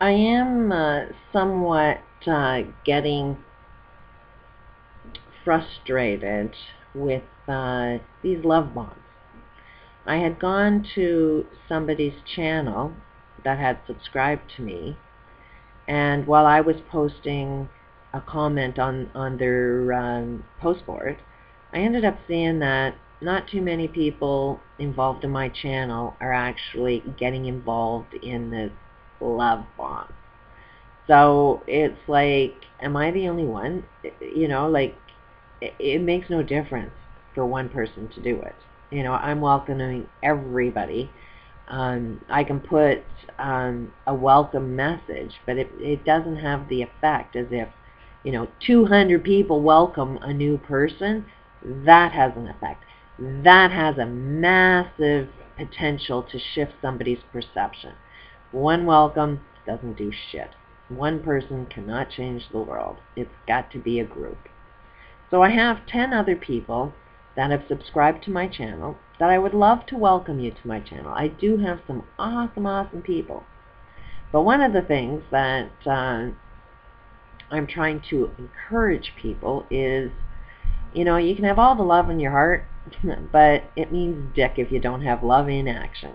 I am uh, somewhat uh, getting frustrated with uh, these love bombs. I had gone to somebody's channel that had subscribed to me, and while I was posting a comment on, on their um, post board, I ended up seeing that not too many people involved in my channel are actually getting involved in this love bomb. So it's like, am I the only one? You know, like, it, it makes no difference for one person to do it. You know, I'm welcoming everybody. Um, I can put um, a welcome message, but it, it doesn't have the effect as if, you know, 200 people welcome a new person. That has an effect. That has a massive potential to shift somebody's perception. One welcome doesn't do shit. One person cannot change the world. It's got to be a group. So I have 10 other people that have subscribed to my channel that I would love to welcome you to my channel. I do have some awesome, awesome people. But one of the things that uh, I'm trying to encourage people is, you know, you can have all the love in your heart, but it means dick if you don't have love in action.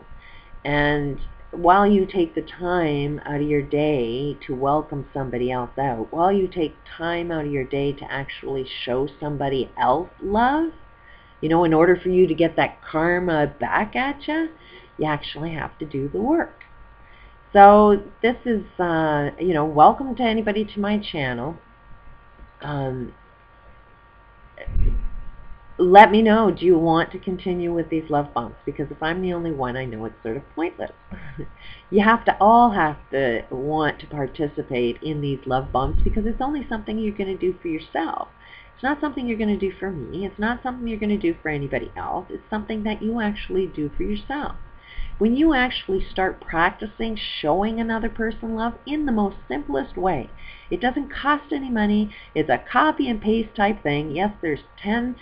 And while you take the time out of your day to welcome somebody else out, while you take time out of your day to actually show somebody else love, you know, in order for you to get that karma back at you, you actually have to do the work. So this is, uh, you know, welcome to anybody to my channel. Um, let me know, do you want to continue with these love bombs? Because if I'm the only one, I know it's sort of pointless. you have to all have to want to participate in these love bombs because it's only something you're going to do for yourself. It's not something you're going to do for me. It's not something you're going to do for anybody else. It's something that you actually do for yourself. When you actually start practicing showing another person love in the most simplest way, it doesn't cost any money. It's a copy and paste type thing. Yes, there's 10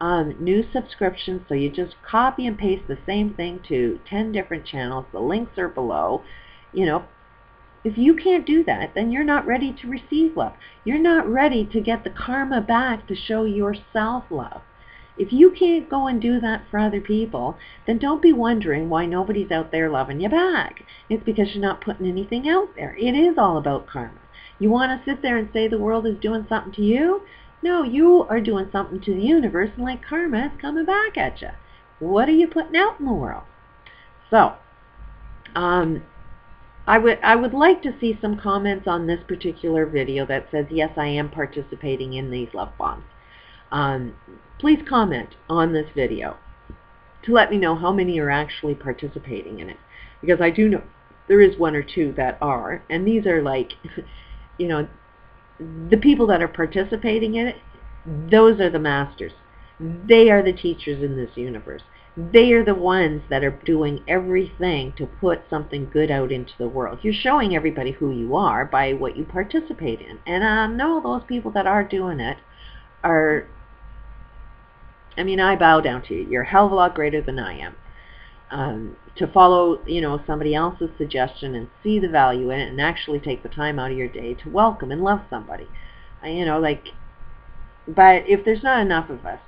um, new subscriptions. So you just copy and paste the same thing to 10 different channels. The links are below. You know, if you can't do that, then you're not ready to receive love. You're not ready to get the karma back to show yourself love. If you can't go and do that for other people, then don't be wondering why nobody's out there loving you back. It's because you're not putting anything out there. It is all about karma. You want to sit there and say the world is doing something to you? No, you are doing something to the universe and like karma is coming back at you. What are you putting out in the world? So, um, I would I would like to see some comments on this particular video that says yes I am participating in these love bombs. Um, please comment on this video to let me know how many are actually participating in it because I do know there is one or two that are and these are like you know the people that are participating in it, those are the masters. They are the teachers in this universe. They are the ones that are doing everything to put something good out into the world. You're showing everybody who you are by what you participate in. And I know those people that are doing it are, I mean, I bow down to you. You're a hell of a lot greater than I am um, to follow, you know, somebody else's suggestion and see the value in it and actually take the time out of your day to welcome and love somebody. You know, like, but if there's not enough of us,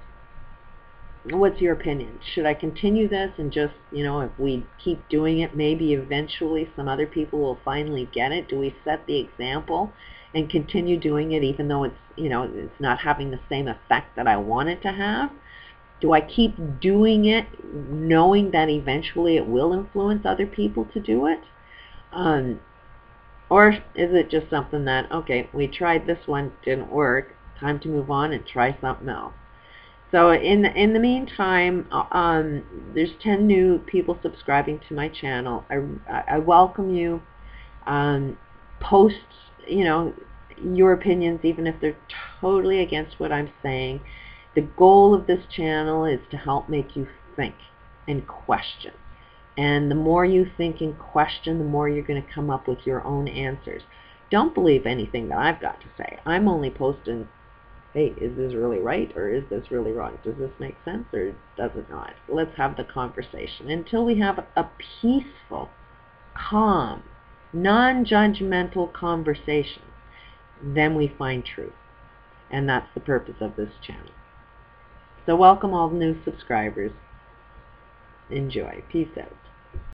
what's your opinion? Should I continue this and just, you know, if we keep doing it, maybe eventually some other people will finally get it? Do we set the example and continue doing it even though it's, you know, it's not having the same effect that I want it to have? Do I keep doing it knowing that eventually it will influence other people to do it? Um, or is it just something that, okay, we tried this one, didn't work, time to move on and try something else? So in the, in the meantime, um, there's 10 new people subscribing to my channel. I, I welcome you. Um, post, you know, your opinions, even if they're totally against what I'm saying. The goal of this channel is to help make you think and question. And the more you think and question, the more you're going to come up with your own answers. Don't believe anything that I've got to say. I'm only posting, hey, is this really right or is this really wrong? Does this make sense or does it not? Let's have the conversation until we have a peaceful, calm, non-judgmental conversation, then we find truth. And that's the purpose of this channel. So welcome all the new subscribers. Enjoy. Peace out.